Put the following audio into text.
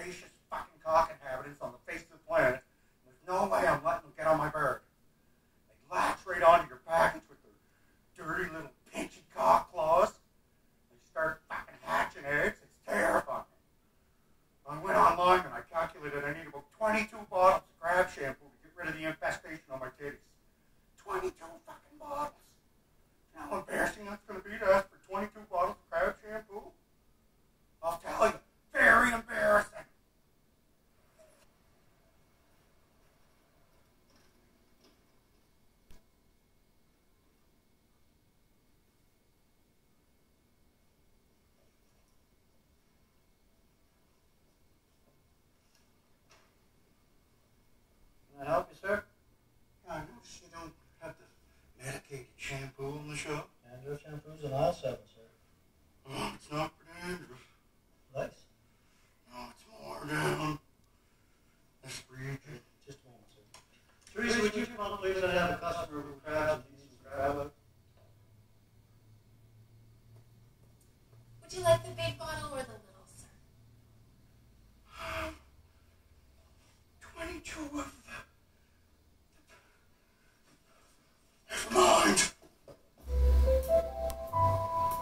spacious fucking cock inhabitants on the face of the planet. There's no way I'm letting them get on my bird. They latch right onto your package with their dirty little pinchy cock claws. They start fucking hatching eggs. It's terrifying. I went online and I calculated I need about 22 bottles of crab shampoo to get rid of the infestation on my titties. 22 fucking bottles. How embarrassing that's going to be to Can I help you, sir? I notice you don't have the medicated shampoo in the shop. Dandruff shampoo's an aisle seven, sir. Oh, it's not for dandruff. Nice. No, it's more down. That's for you. Just a moment, sir. Teresa, would you come please? I have a customer who crabs and needs some crab. Would you like the big bottle or the little, sir? Twenty-two of